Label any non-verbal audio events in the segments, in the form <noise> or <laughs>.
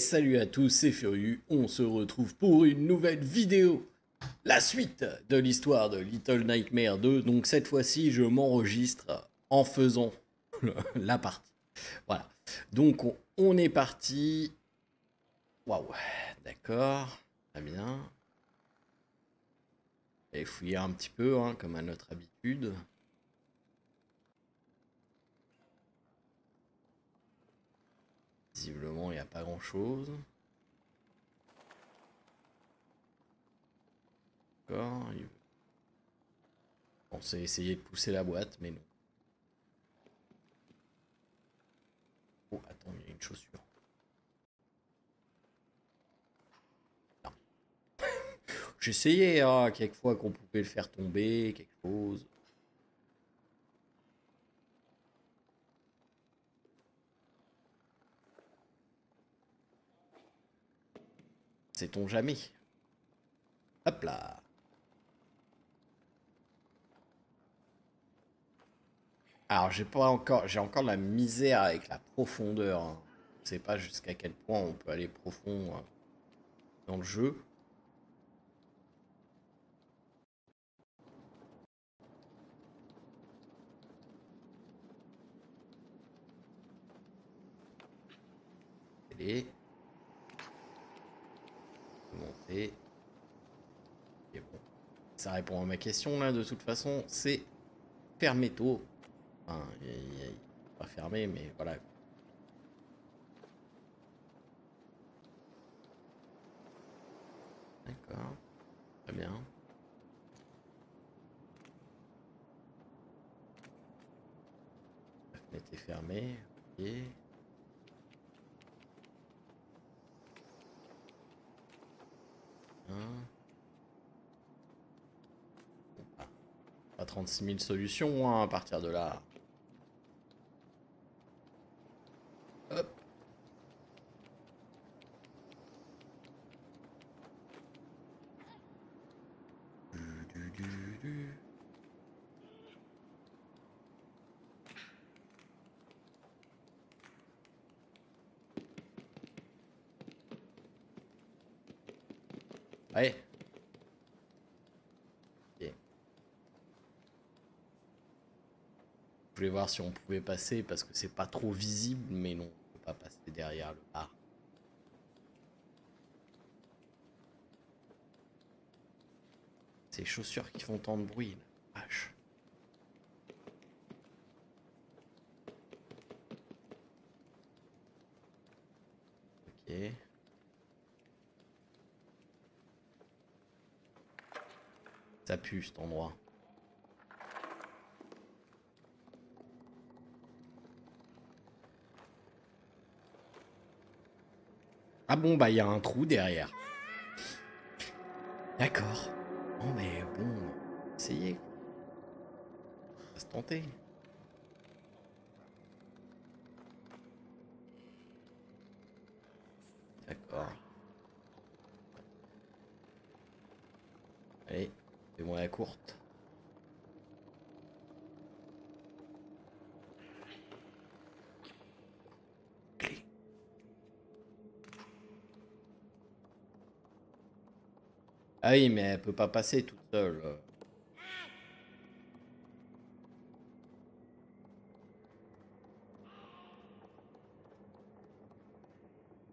Salut à tous, c'est Furieux, on se retrouve pour une nouvelle vidéo. La suite de l'histoire de Little Nightmare 2, donc cette fois-ci je m'enregistre en faisant <laughs> la partie. Voilà, donc on, on est parti. Waouh, d'accord, très bien. Et fouiller un petit peu, hein, comme à notre habitude. Visiblement, il n'y a pas grand-chose. On s'est essayé de pousser la boîte, mais non. Oh, attends, il y a une chaussure. <laughs> J'essayais, hein, quelquefois qu'on pouvait le faire tomber, quelque chose. Sait-on jamais Hop là Alors j'ai pas encore, j'ai encore la misère avec la profondeur. hein. Je sais pas jusqu'à quel point on peut aller profond hein, dans le jeu. Ça répond à ma question là de toute façon, c'est fermé tôt. Enfin, pas fermé, mais voilà. D'accord. Très bien. La fenêtre est fermée. Ok. Hein. Bon, bah, Pas 36 000 solutions hein, à partir de là. Hop. Du, du, du, du. Je voulais voir si on pouvait passer parce que c'est pas trop visible, mais non, on peut pas passer derrière le bar. Ces chaussures qui font tant de bruit, la vache. Ok. Ça pue cet endroit. Ah bon, bah il y a un trou derrière. D'accord. Non mais bon, essayez. Va se tenter. D'accord. Allez, fais-moi la courte. Ah oui, mais elle peut pas passer toute seule. euh.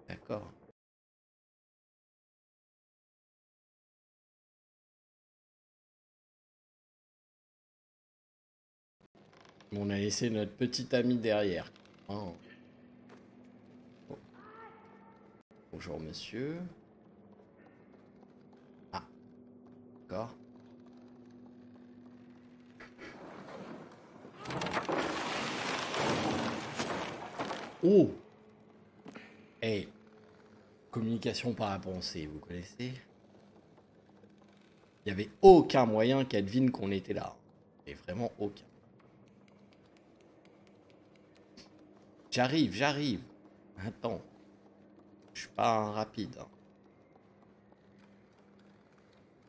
D'accord. On a laissé notre petit ami derrière. Oh. Oh. Bonjour monsieur. Ah. D'accord. Oh Eh Communication par la pensée, vous connaissez? Il n'y avait aucun moyen qu'elle devine qu'on était là. Et vraiment aucun. J'arrive, j'arrive. Attends. Je suis pas un rapide. Hein.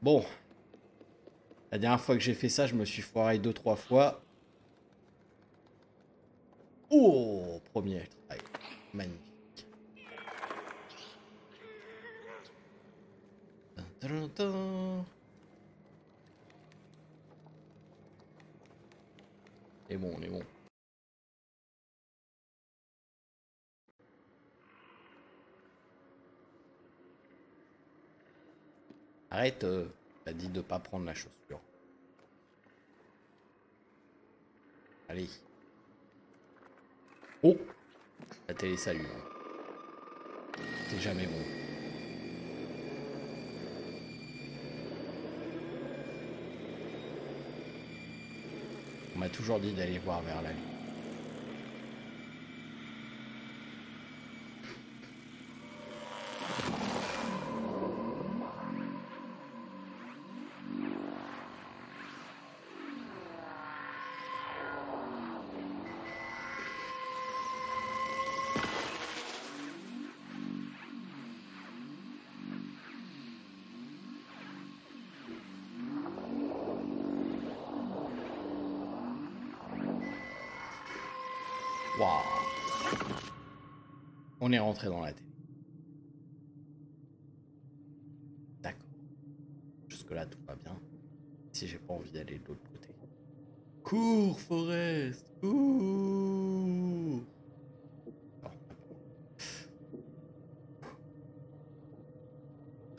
Bon. La dernière fois que j'ai fait ça, je me suis foiré deux, trois fois. Oh Premier try. Magnifique. Et bon, on est bon. Arrête, euh, t'as dit de pas prendre la chaussure. Allez. Oh La télé s'allume. C'est jamais bon. On m'a toujours dit d'aller voir vers la lune. Waouh On est rentré dans la télé. D'accord. Jusque-là, tout va bien. Si j'ai pas envie d'aller de l'autre côté. Cours, Forest tout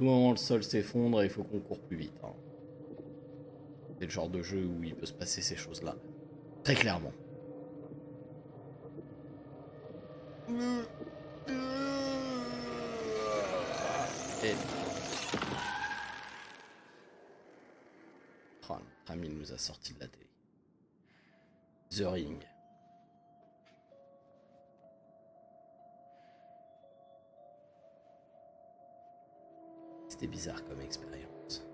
moment, le sol s'effondre et il faut qu'on court plus vite. hein. C'est le genre de jeu où il peut se passer ces choses-là. Très clairement. Oh, notre ami nous a sorti de la télé. The Ring. C'était bizarre comme expérience.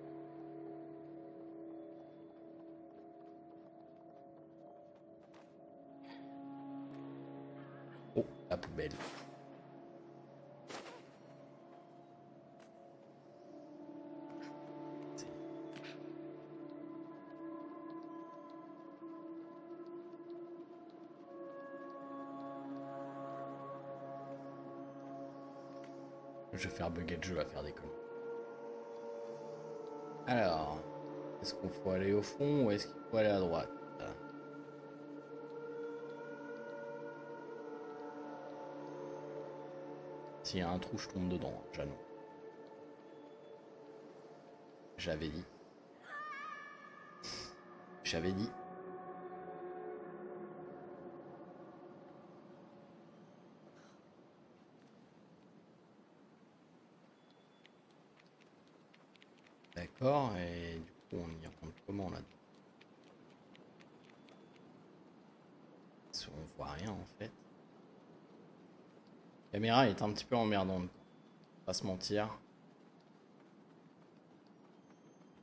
Oh, la poubelle. Je vais faire bugger le jeu à faire des conneries. Alors, est-ce qu'il faut aller au fond ou est-ce qu'il faut aller à droite? S'il y a un trou, je tombe dedans, Jeannot. J'avais dit. J'avais dit. Et du coup on y rentre comment là? On voit rien en fait. La caméra est un petit peu emmerdante. Pas se mentir.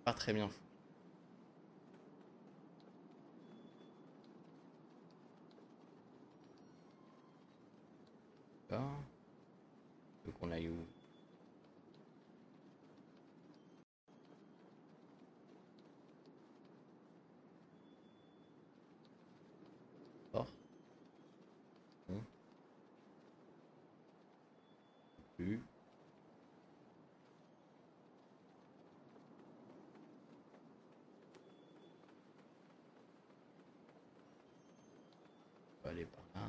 Pas très bien fou. Donc on aille où Fort. Bon. Plus. On va aller par là.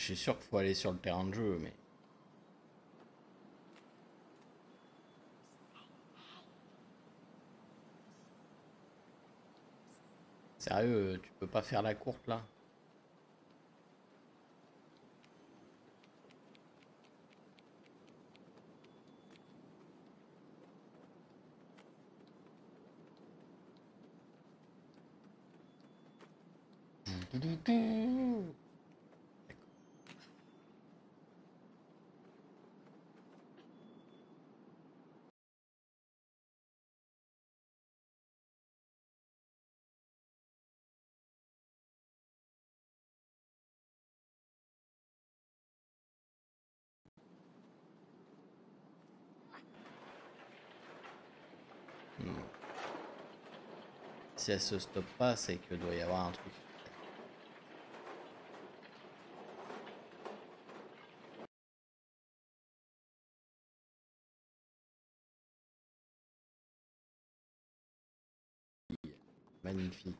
Je suis sûr qu'il faut aller sur le terrain de jeu, mais. Sérieux, tu peux pas faire la courte là? si elle se stoppe pas, c'est qu'il doit y avoir un truc. Magnifique.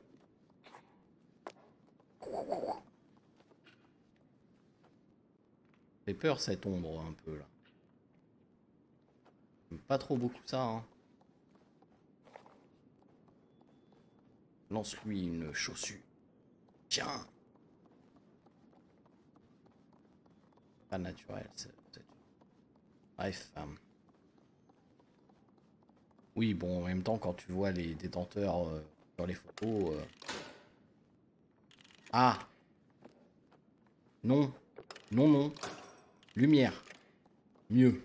J'ai peur cette ombre un peu là. Pas trop beaucoup ça. Hein. Lance-lui une chaussure. Tiens. Pas naturel. Bref. Euh. Oui, bon, en même temps, quand tu vois les détenteurs euh, sur les photos... Euh. Ah Non. Non, non. Lumière. Mieux.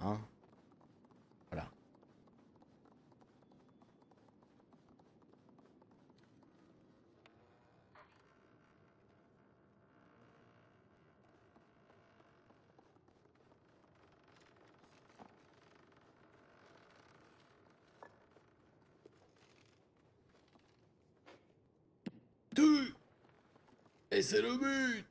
Hein Voilà. Deux C'est le but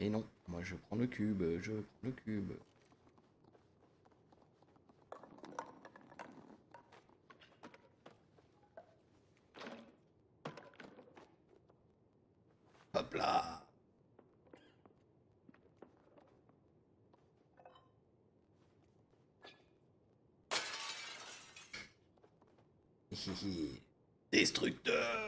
Et non, moi je prends le cube, je prends le cube. Hop là Destructeur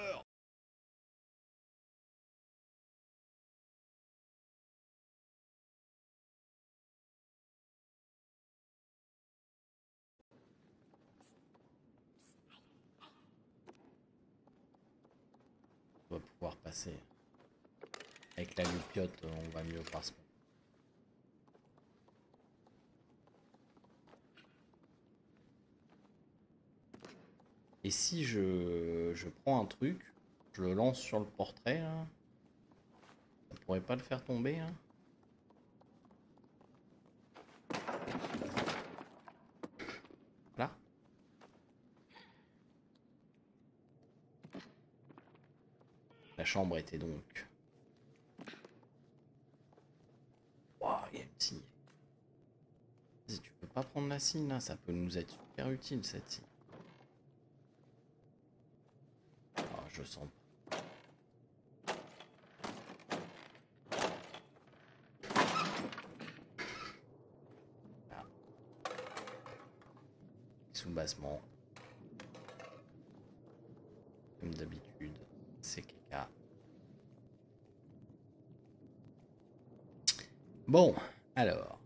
pouvoir passer. Avec la lupiote, Et si je, je, prends un truc, je le lance sur le portrait, là, ça pourrait pas le faire tomber hein. La chambre était donc... Waouh, il y a une scie. Si tu peux pas prendre la scie là, ça peut nous être super utile cette scie. Ah, je sens Sous-bassement. Comme d'habitude, c'est Bon, alors.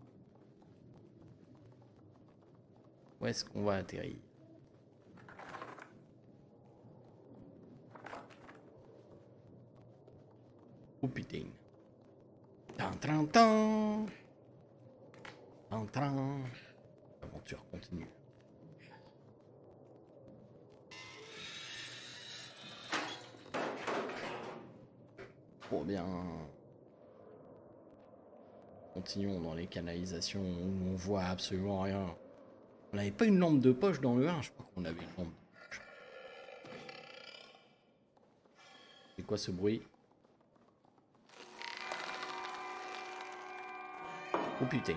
Où est-ce qu'on va atterrir? Oh putain. Tan, tan, tan. Tan, tan. L'aventure continue. Trop bien. Continuons dans les canalisations où on voit absolument rien. On n'avait pas une lampe de poche dans le 1, je crois qu'on avait une lampe de poche. C'est quoi ce bruit? Oh putain.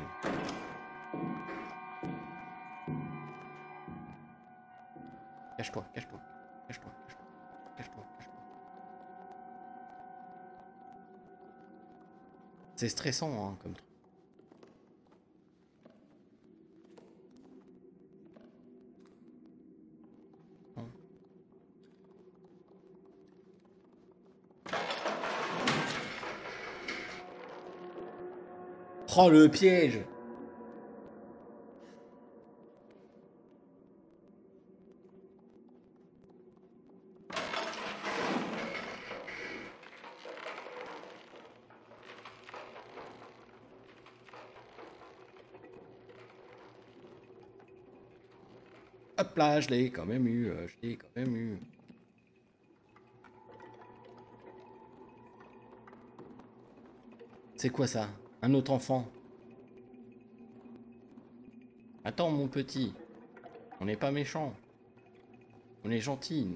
Cache-toi, cache-toi, cache-toi, cache-toi, cache-toi, cache-toi. C'est stressant hein, comme truc. Oh le piège Hop là, je l'ai quand même eu, euh, je l'ai quand même eu. C'est quoi ça? Un autre enfant. Attends, mon petit. On n'est pas méchant. On est gentil.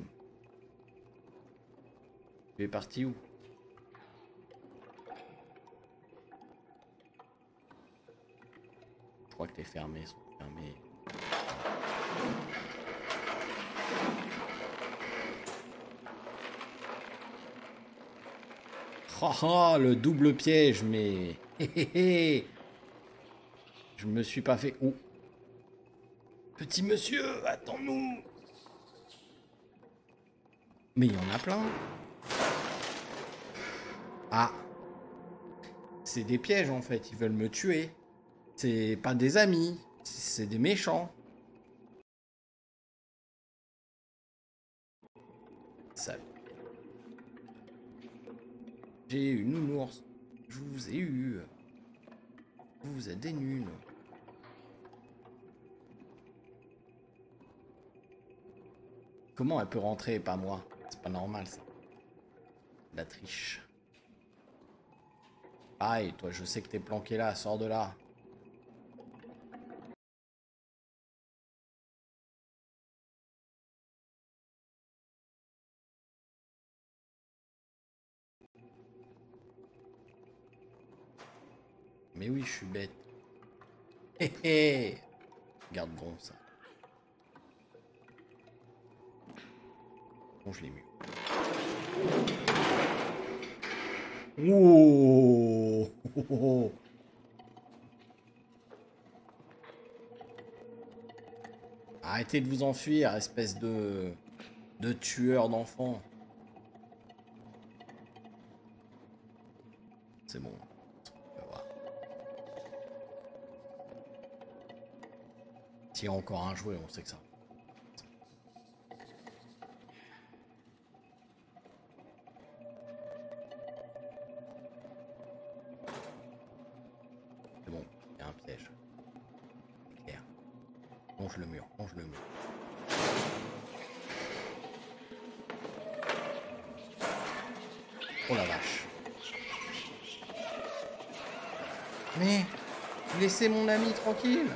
Tu es parti où? Crois que les fermés sont fermés. Oh, le double piège, mais... <laughs> Je me suis pas fait... Oh. Petit monsieur, attends-nous Mais il y en a plein. Ah. C'est des pièges en fait, ils veulent me tuer. C'est pas des amis, c'est des méchants. Ça. J'ai une nounours. Je vous ai eu. Vous êtes des nuls. Comment elle peut rentrer et pas moi? C'est pas normal ça. La triche. Aïe, toi, je sais que t'es planqué là, sors de là. Mais oui, je suis bête. Hé hé Garde bon ça. Bon, je l'ai mieux. Ouh Arrêtez de vous enfuir, espèce de... de tueur d'enfants. C'est bon. S'il y a encore un jouet, on sait que ça. le mur, range le mur. Oh la vache. Mais laissez mon ami tranquille.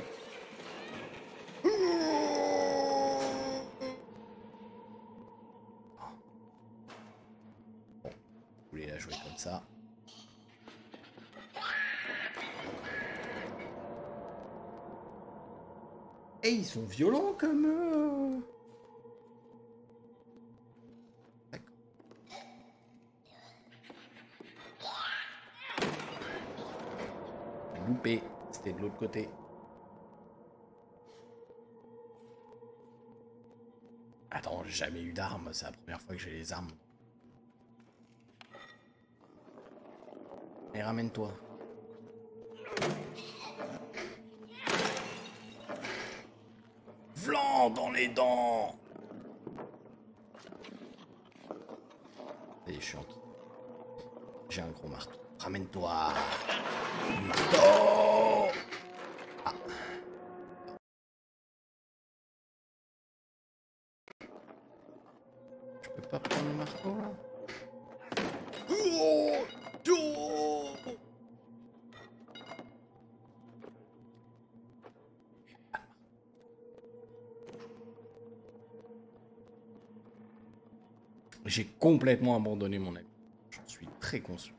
Sont violents comme... D'accord. Loupé. C'était de l'autre côté. Attends, j'ai jamais eu d'armes. C'est la première fois que j'ai les armes. Et ramène-toi. Dans les dents Et je suis J'ai un gros marteau. Ramène-toi ah. J'ai complètement abandonné mon ami. J'en suis très conscient.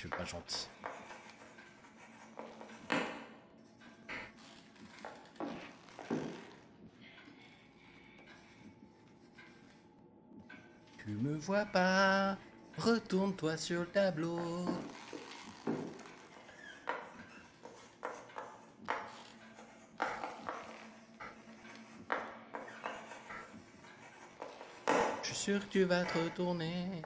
Monsieur pas gentil. Tu me vois pas, retourne-toi sur le tableau. Je suis sûr que tu vas te retourner.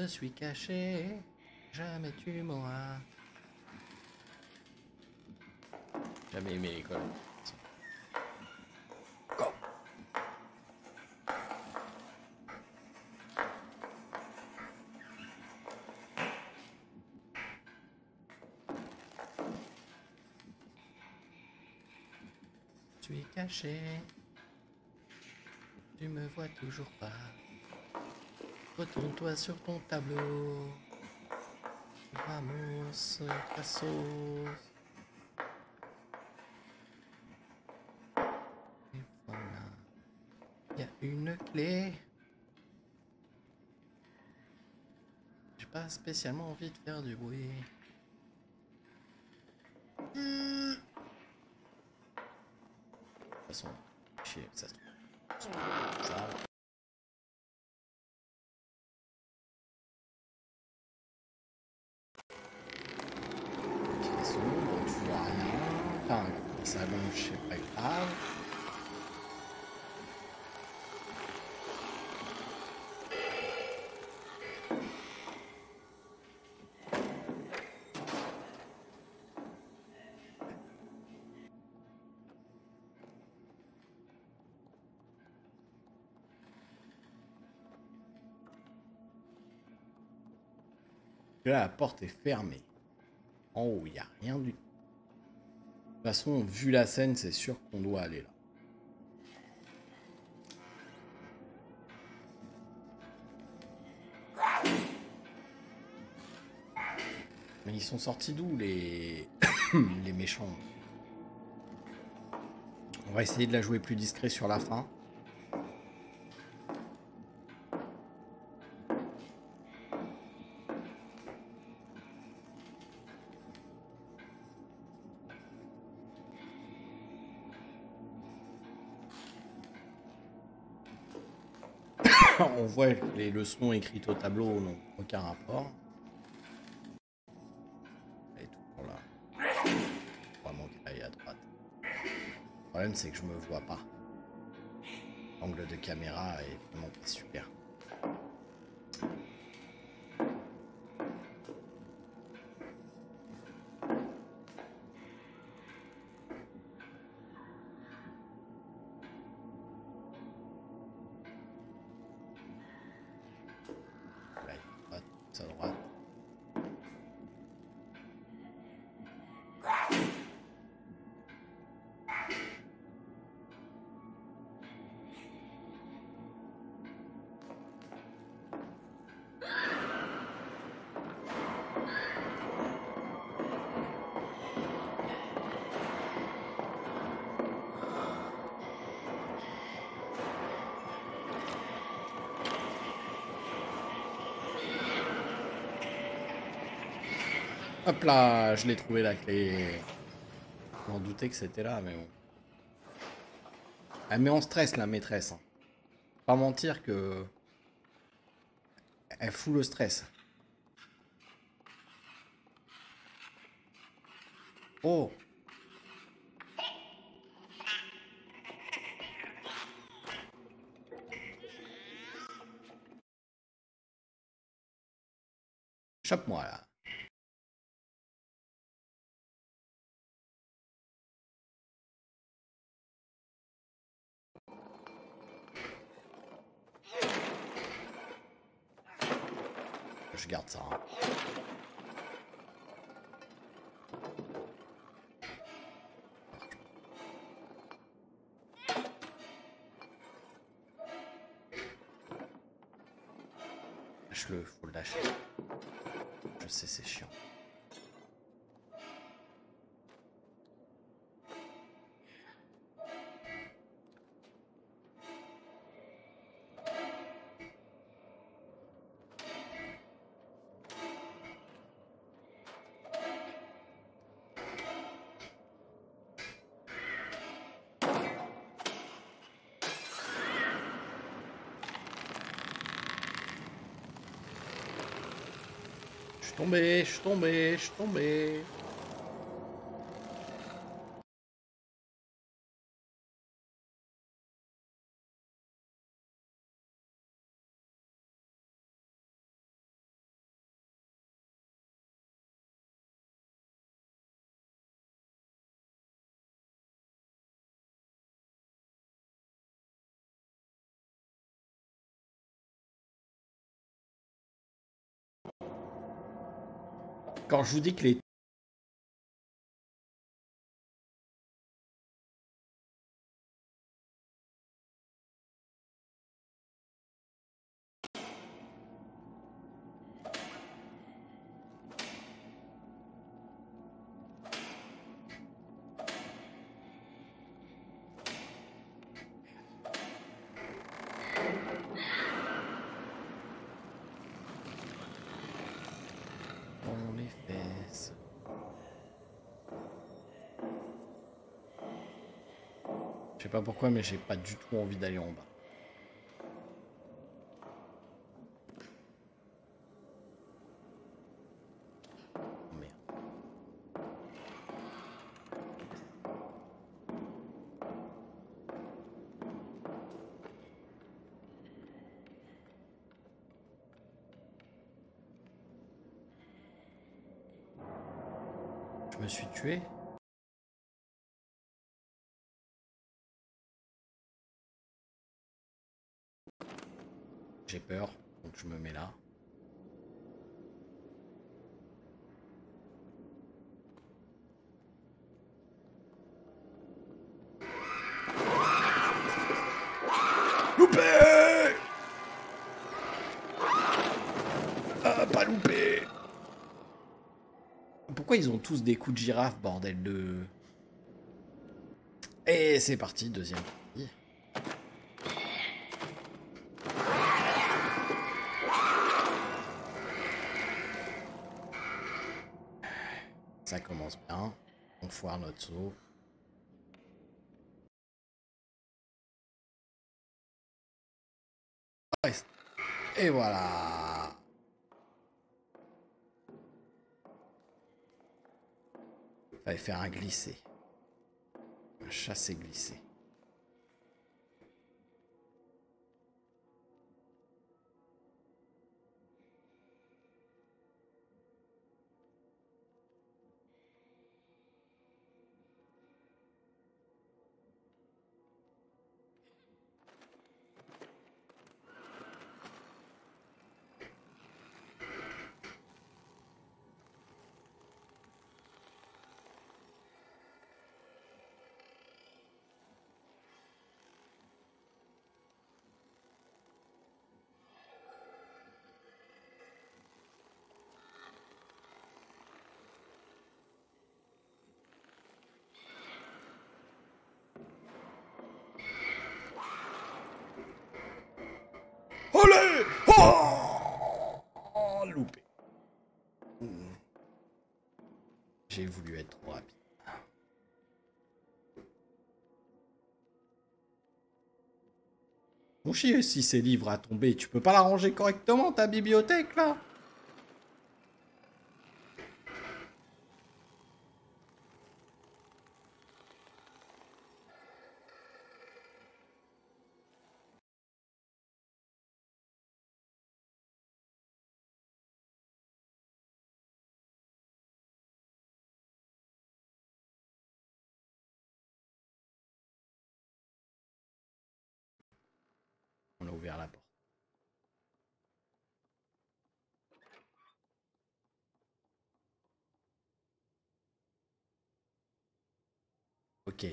Je suis caché, jamais tu m'auras. Jamais aimé l'école. suis caché. Tu me vois toujours pas. Retourne-toi sur ton tableau. Vamos, sauce. Et voilà. Il y a une clé. J'ai pas spécialement envie de faire du bruit. De toute façon, chier, ça se trouve. Ça. De toute façon, bon, tu vois rien. Enfin, ça allonge, c'est pas grave. Là, la porte est fermée. En haut, il n'y a rien du tout. De toute façon, vu la scène, c'est sûr qu'on doit aller là. Mais ils sont sortis d'où les... <coughs> les méchants? On va essayer de la jouer plus discret sur la fin. Que les leçons écrites au tableau n'ont aucun rapport. Elle est toujours là. Vraiment est à droite. Le problème, c'est que je me vois pas. L'angle de caméra est vraiment pas super. Hop là, je l'ai trouvé la clé. Je m'en doutais que c'était là, mais bon. Elle met en stress la maîtresse. hein. Pas mentir que... Elle fout le stress. Oh Chope-moi là. Je garde ça. hein. Lâche-le, faut le lâcher. Je sais, c'est chiant. Je suis tombé, Quand je vous dis que les mais j'ai pas du tout envie d'aller en bas. Oh. Je me suis tué J'ai peur, donc je me mets là. Loupé! Ah, pas loupé! Pourquoi ils ont tous des coups de girafe, bordel de... Et c'est parti, deuxième partie. Ça commence bien. On foire notre. Reste. Et voilà. Fallait faire un glissé. Un chassé J'ai voulu être trop rapide. Mon chier, si ces livres à tomber, tu peux pas la ranger correctement, ta bibliothèque, là On a ouvert la porte. Ok.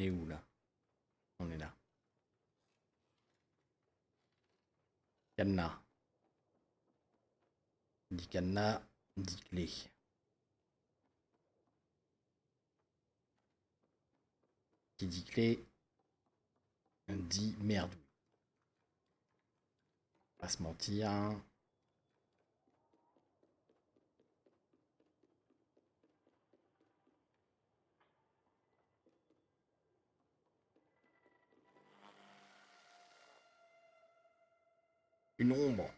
On où là? On est là. Cadenas. Dit cadenas, dit clé. Qui dit clé dit merde. Pas se mentir. Une ombre.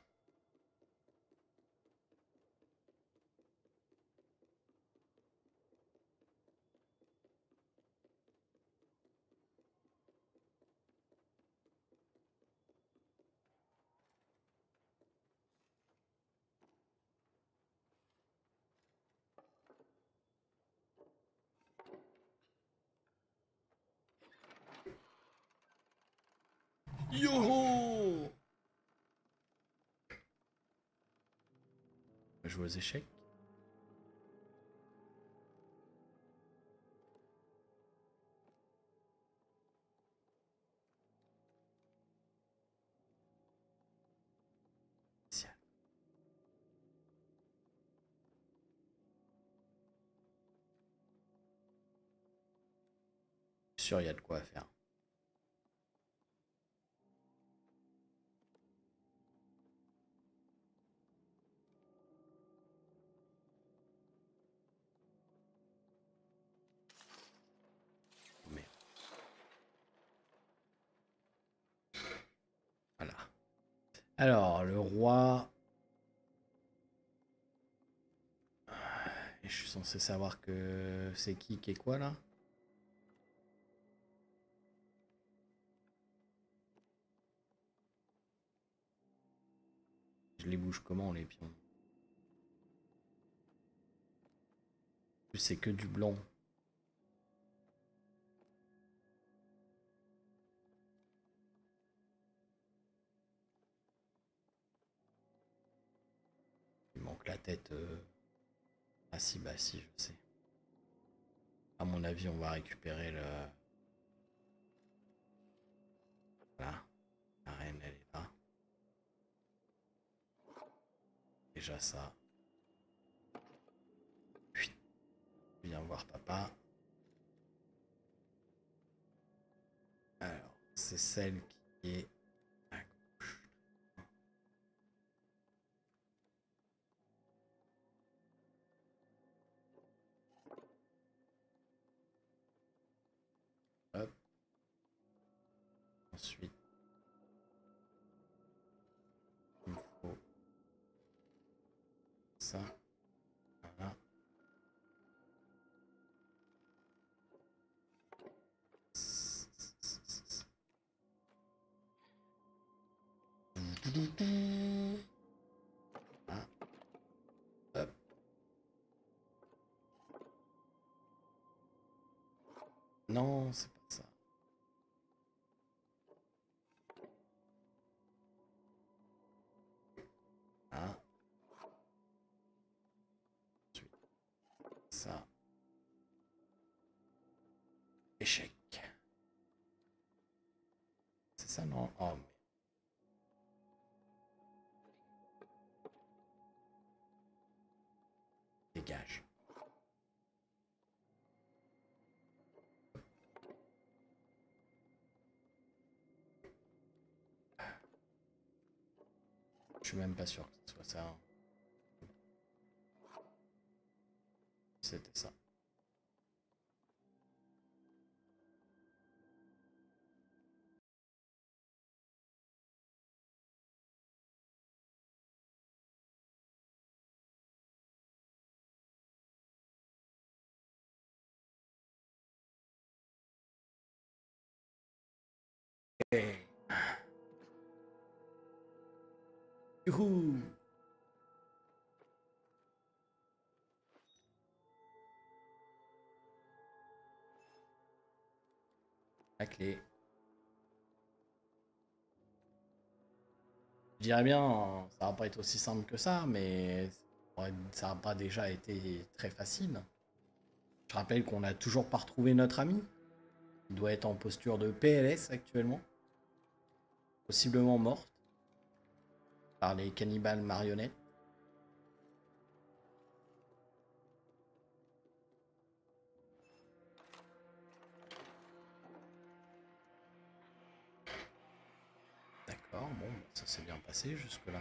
Yo Jouer aux échecs. Sûr, il y a de quoi faire. Alors, le roi... Je suis censé savoir que c'est qui qui est quoi là? Je les bouge comment les pions? C'est que du blanc. Manque la tête. Ah si, bah si, je sais. À mon avis, on va récupérer le... Voilà. La reine, elle est là. Déjà ça. Viens voir papa. Alors, c'est celle qui est Ensuite, il faut ça. Voilà. Ah. Non, c'est Oh, mais- Dégage. Je suis même pas sûr que ce soit ça. hein. C'était ça. Youhou La clé. Je dirais bien, ça va pas être aussi simple que ça, mais ça n'a pas déjà été très facile. Je rappelle qu'on n'a toujours pas retrouvé notre ami. Il doit être en posture de PLS actuellement. Possiblement morte. Par les cannibales marionnettes. D'accord, bon, ça s'est bien passé jusque-là.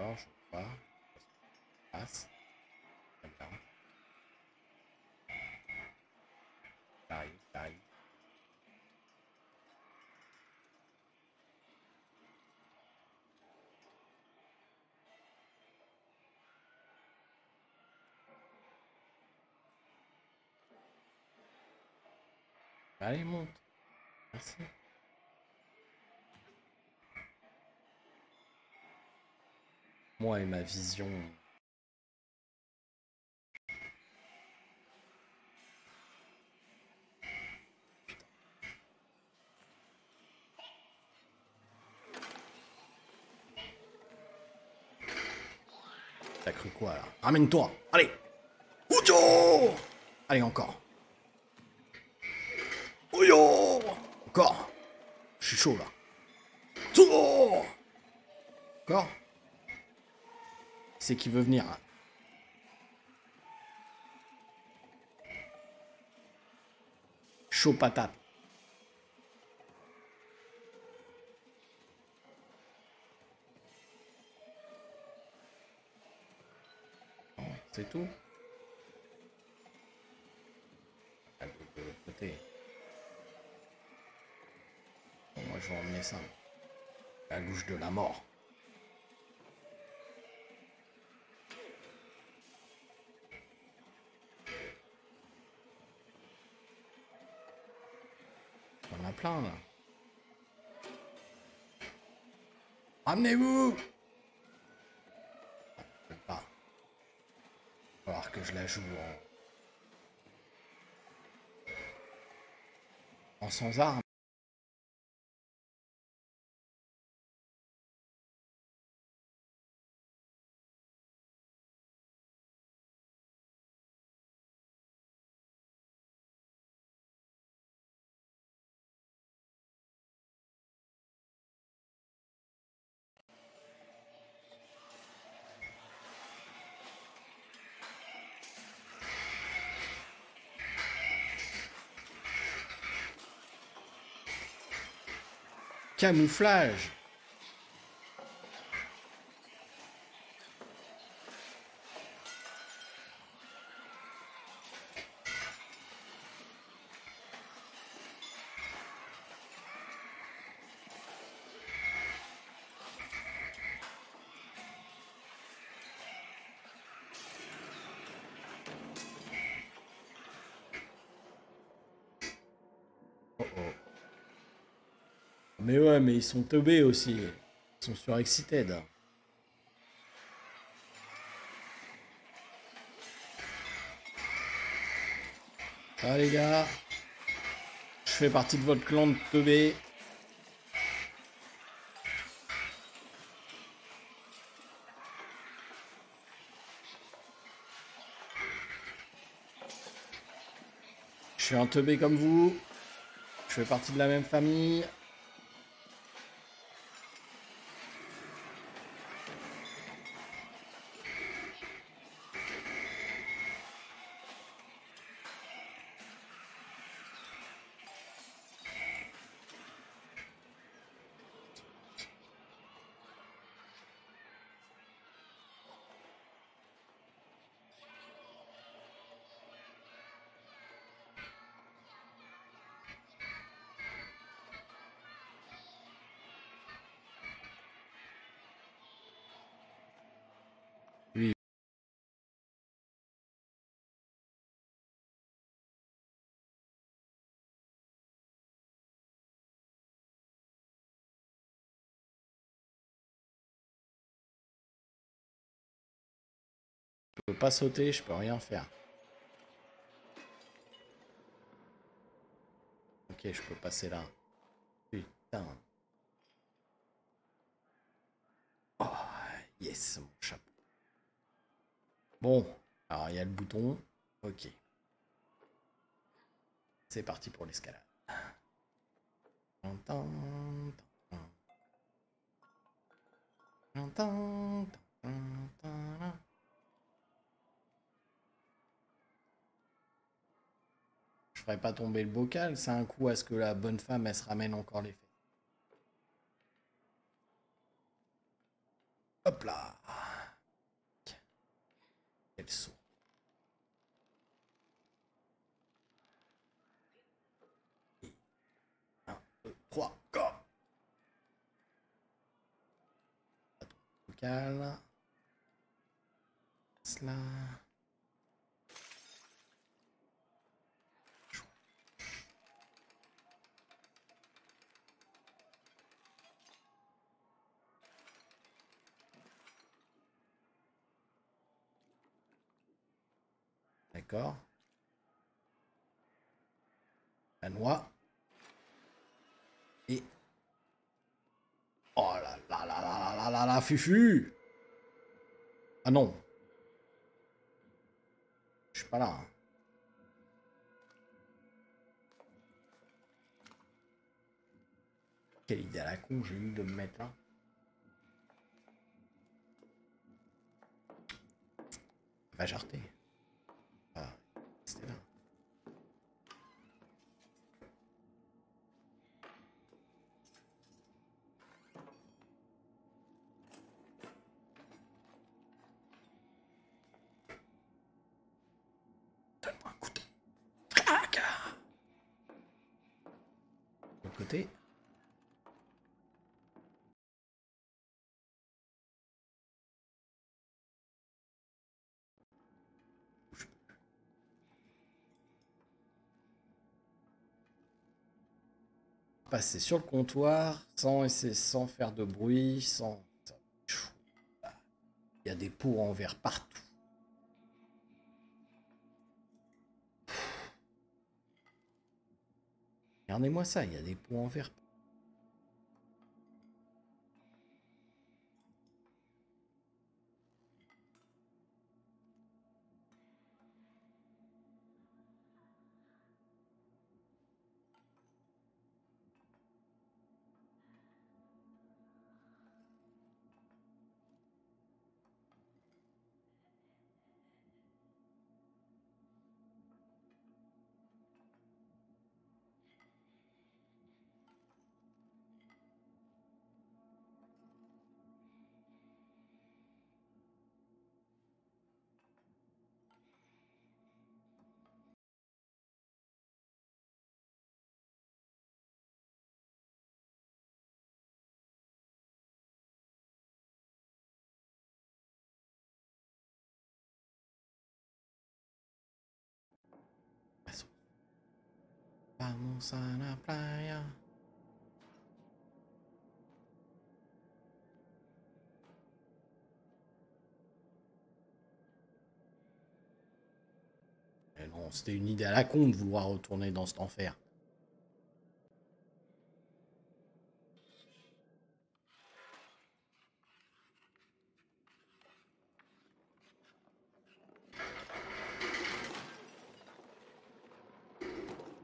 D'accord, je vois. Passe. Très bien. J'arrive, j'arrive. Allez, monte. Merci. Moi et ma vision. T'as cru quoi là? Ramène-toi! Allez! Ouyo! Allez encore. Ouyo! Encore. Je suis chaud là. Encore c'est qu'il veut venir. Chaud patate. C'est tout. Ah, de l'autre côté. Moi, je vais emmener ça. La louche de la mort. Ramenez-vous Je peux pas. Falloir que je la joue en... en sans armes. Camouflage Mais ouais, mais ils sont teubés aussi. Ils sont surexcités. là. Ah les gars, je fais partie de votre clan de teubés. Je suis un teubé comme vous. Je fais partie de la même famille. Pas sauter, je peux rien faire. Ok, je peux passer là. Putain. Oh, yes, mon chapeau. Bon, alors il y a le bouton. Ok. C'est parti pour l'escalade. Tan, pas tomber le bocal, c'est un coup à ce que la bonne femme elle se ramène encore les faits. Hop là. Trois, go bocal. Cela. D'accord. noix Et... Oh là là là là là là là Fufu Ah non. Je suis pas là. Hein. Quelle idée à la con j'ai eu de me mettre là. Vajarté. Passer sur le comptoir sans essayer, sans faire de bruit, sans. Il y a des pots en verre partout. Regardez-moi ça, il y a des pots en verre Non, c'était une idée à la con de vouloir retourner dans cet enfer.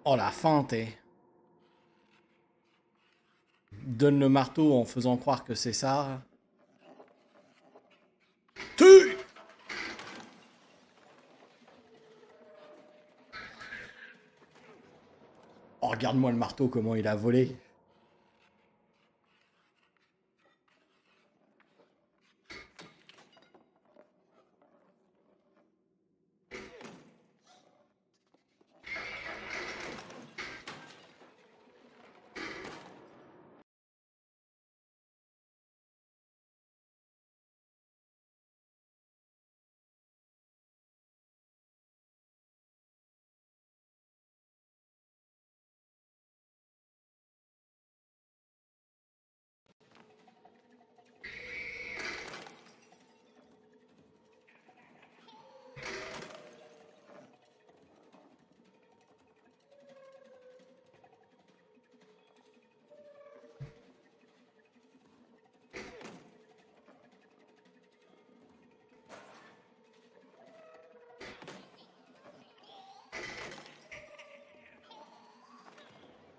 Oh la feinte, eh. Donne le marteau en faisant croire que c'est ça. Tu Oh, regarde-moi le marteau, comment il a volé.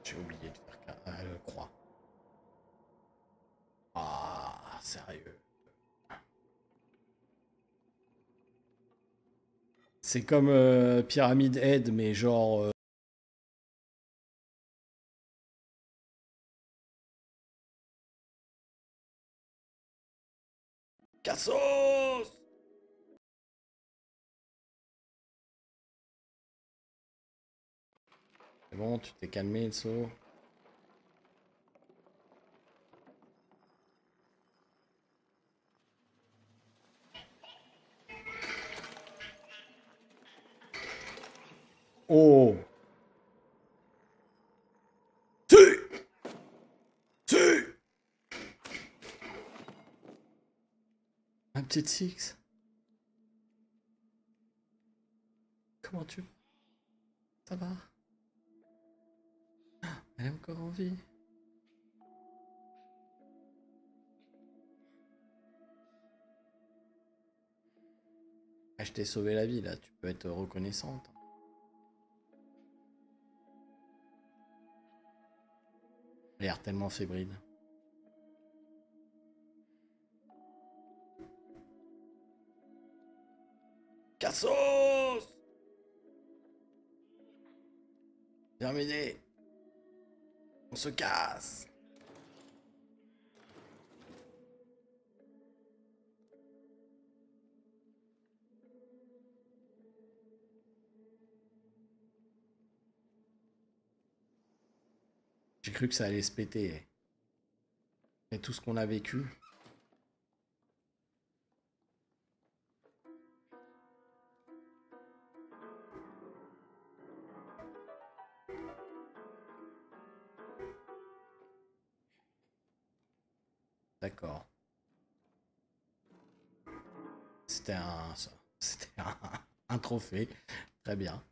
J'ai oublié de faire ah, le croix. Ah, sérieux. C'est comme euh, Pyramide Head, mais genre... bon, tu t'es calmé, saut. Oh. Tu. Tu. Un petit six. Comment tu... Ça va? Elle est encore en vie ah, je t'ai sauvé la vie là, tu peux être reconnaissante. l'air tellement fébrile. Cassos Terminé On se casse J'ai cru que ça allait se péter. Et tout ce qu'on a vécu. Trophée. Très bien.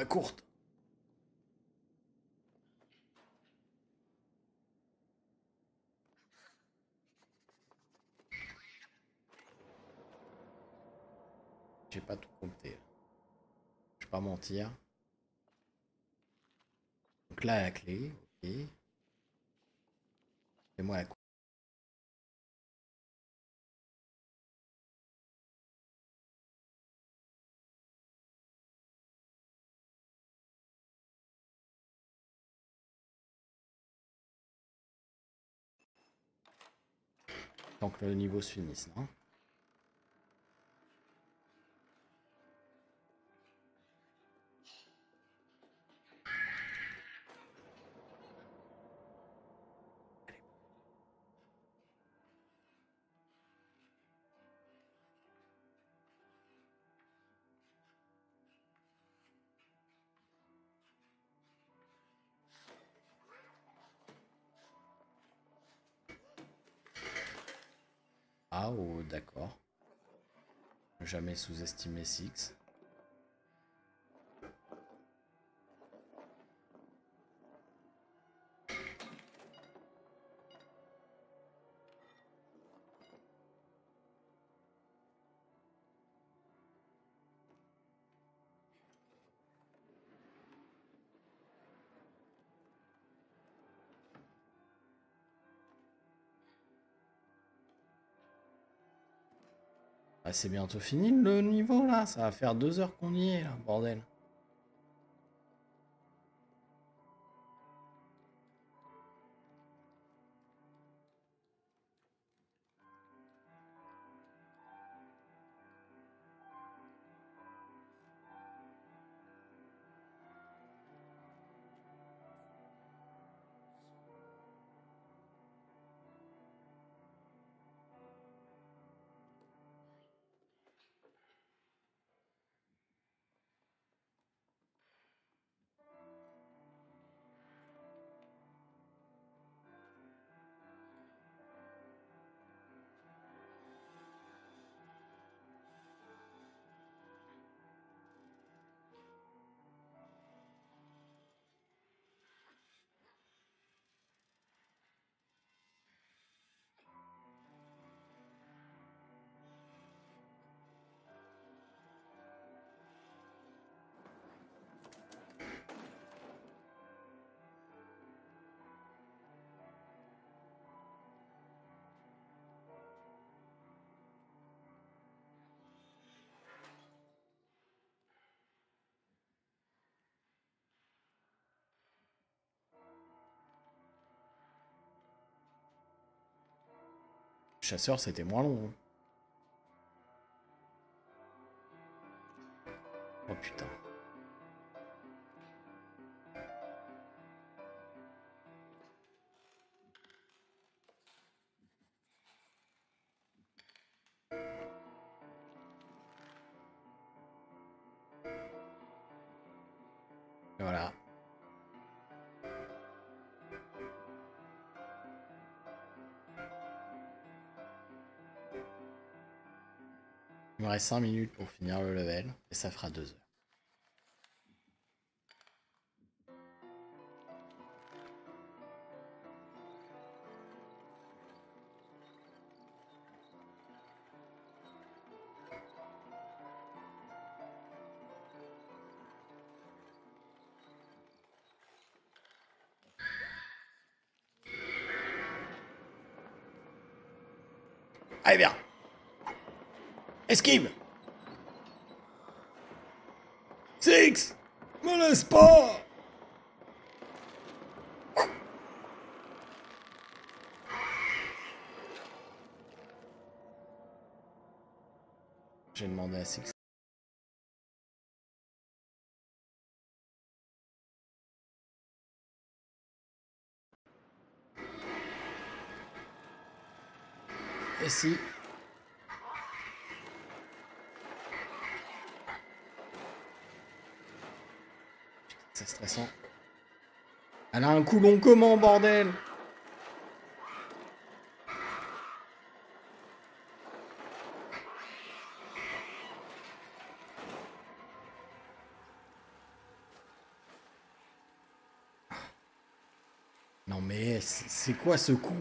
Fais-moi courte. J'ai pas tout compté. Je vais pas mentir. Donc là, la clé, ok. Fais-moi la courte. Que le niveau se Jamais sous-estimer Six. Ah, c'est bientôt fini le niveau là, ça va faire deux heures qu'on y est là, bordel. Chasseur, c'était moins long. hein. Il me reste 5 minutes pour finir le level et ça fera 2 heures. Esquive. Six Me laisse pas J'ai demandé à Six. Et si Elle a un coulon comment, bordel Non mais c'est quoi ce coup?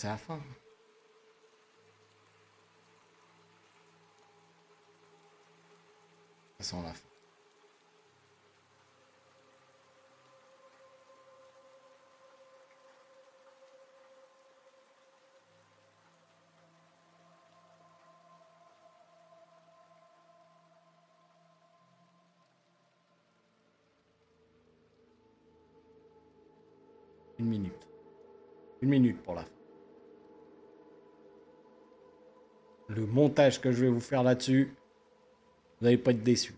C'est la fin. Ça sent la fin. Une minute. Une minute pour la fin. Le montage que je vais vous faire là-dessus, vous n'allez pas être déçus.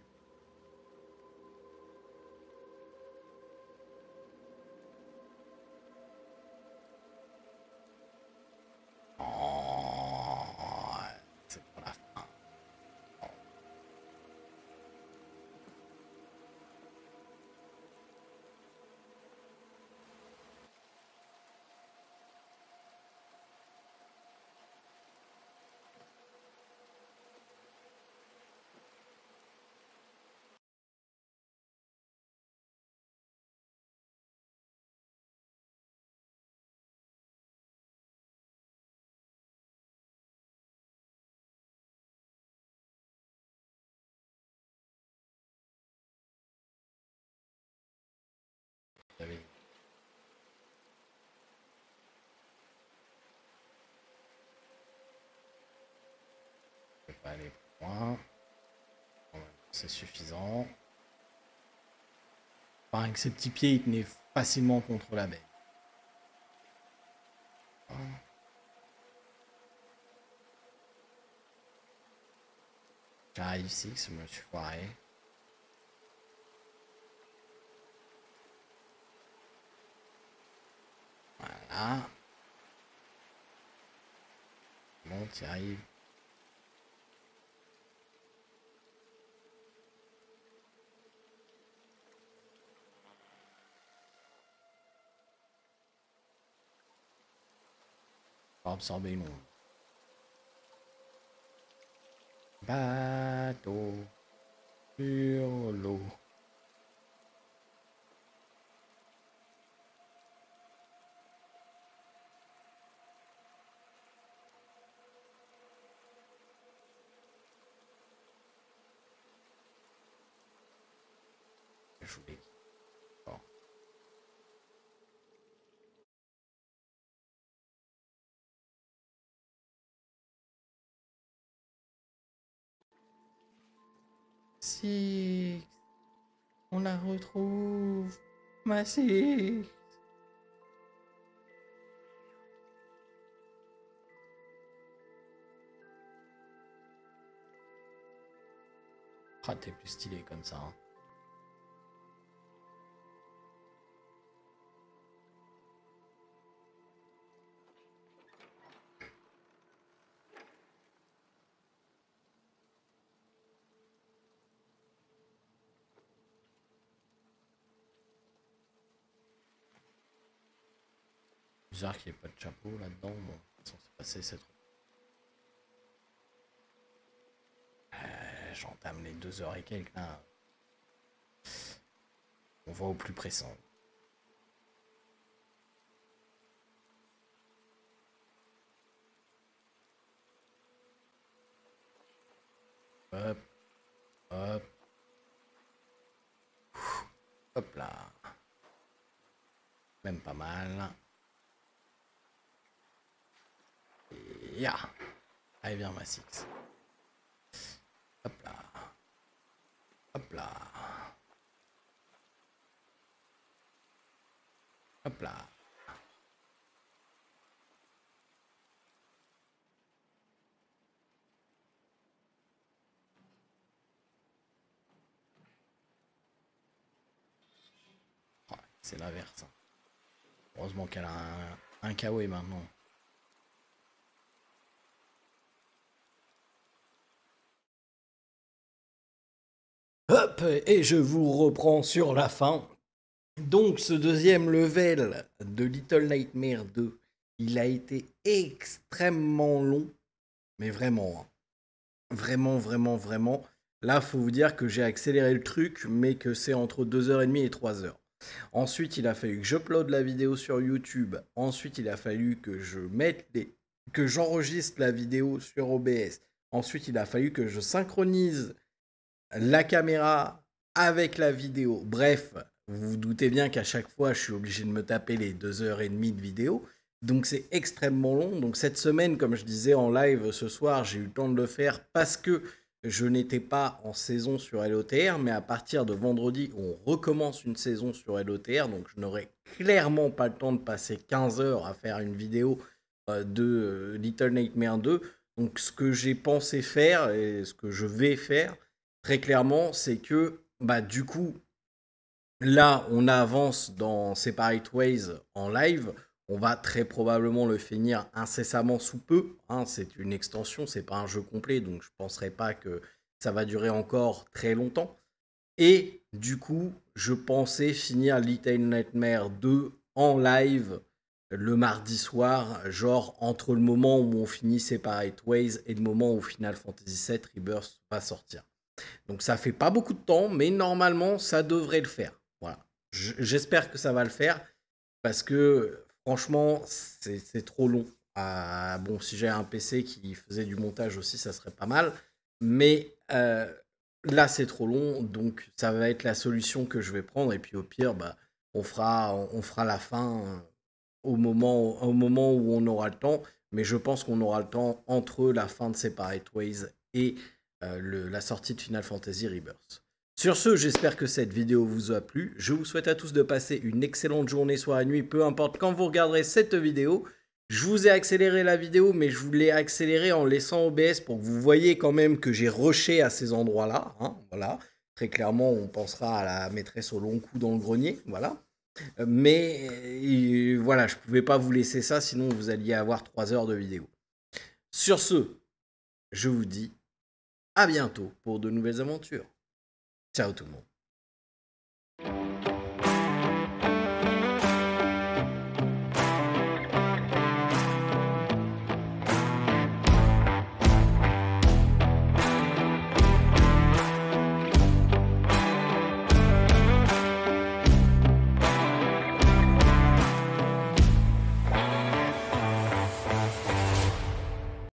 pas aller plus loin. C'est suffisant. Pareil que ses petits pieds, il tenait facilement contre la baie. J'arrive ici, je me suis foiré. Voilà. Bon, tu arrives. L'eau. On la retrouve. Ma Six. Ah, t'es plus stylé comme ça. Hein. Bizarre qu'il n'y ait pas de chapeau là-dedans. Bon, ça s'est passé, c'est trop. Euh, J'entame les deux heures et quelques. On va au plus pressant. Hop, hop. Hop là. Même pas mal. Ya. Allez, viens, ma six. Hop là. Hop là. Hop là. C'est l'inverse. hein. Heureusement qu'elle a un, un KO maintenant. Hop, et je vous reprends sur la fin. Donc ce deuxième level de Little Nightmare 2, il a été extrêmement long, mais vraiment, hein. vraiment, vraiment, vraiment. Là, faut vous dire que j'ai accéléré le truc, mais que c'est entre 2h30 et 3h. Ensuite, il a fallu que j'upload la vidéo sur YouTube. Ensuite, il a fallu que je mette que j'enregistre la vidéo sur OBS. Ensuite, il a fallu que je synchronise la caméra avec la vidéo. Bref, vous vous doutez bien qu'à chaque fois, je suis obligé de me taper les deux heures et demie de vidéo. Donc c'est extrêmement long. Donc cette semaine, comme je disais en live ce soir, j'ai eu le temps de le faire parce que je n'étais pas en saison sur LOTR, mais à partir de vendredi, on recommence une saison sur LOTR. Donc je n'aurai clairement pas le temps de passer 15 heures à faire une vidéo euh, de euh, Little Nightmare 2. Donc ce que j'ai pensé faire et ce que je vais faire, très clairement, c'est que bah, du coup, là, on avance dans Separate Ways en live. On va très probablement le finir incessamment sous peu. hein. c'est une extension, c'est pas un jeu complet, donc je ne penserai pas que ça va durer encore très longtemps. Et du coup, je pensais finir Little Nightmare 2 en live le mardi soir, genre entre le moment où on finit Separate Ways et le moment où Final Fantasy VII Rebirth va sortir. Donc ça fait pas beaucoup de temps, mais normalement ça devrait le faire. Voilà. J'espère que ça va le faire parce que franchement c'est trop long. Ah, bon, si j'ai un PC qui faisait du montage aussi, ça serait pas mal. Mais euh, là c'est trop long, donc ça va être la solution que je vais prendre. Et puis au pire, bah, on fera, la fin au moment, où on aura le temps. Mais je pense qu'on aura le temps entre la fin de Separate Ways et le- la sortie de Final Fantasy Rebirth. Sur ce, j'espère que cette vidéo vous a plu. Je vous souhaite à tous de passer une excellente journée, soirée, nuit, peu importe quand vous regarderez cette vidéo. Je vous ai accéléré la vidéo, mais je vous l'ai accéléré en laissant OBS pour que vous voyez quand même que j'ai rushé à ces endroits-là. hein, voilà. Très clairement, on pensera à la maîtresse au long cou dans le grenier. Voilà. Euh, Mais euh, voilà, je ne pouvais pas vous laisser ça, sinon vous alliez avoir 3 heures de vidéo. Sur ce, je vous dis à bientôt pour de nouvelles aventures. Ciao tout le monde.